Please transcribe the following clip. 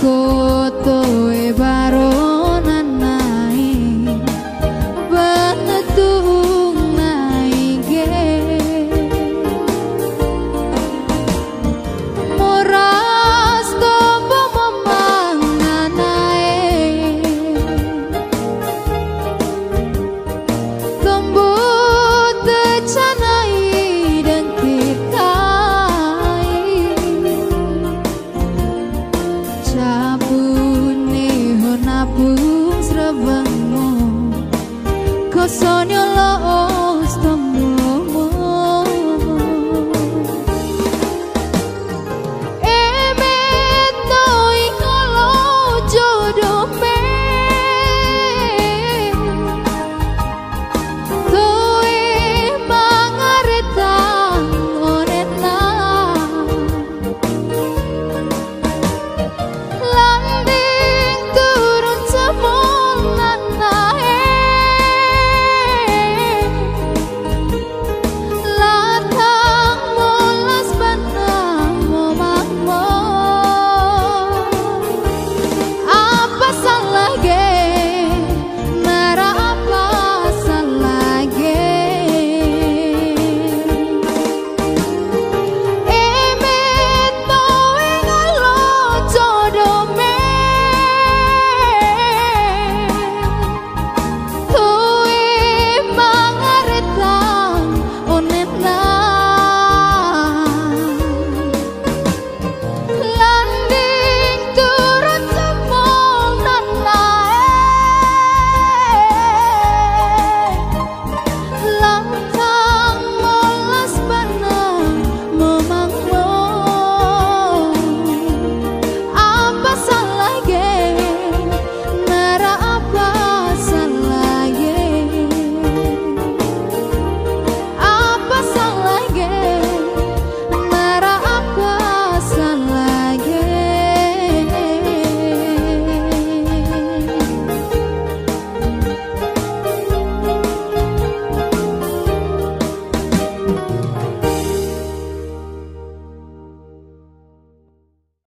Kotoe corazón.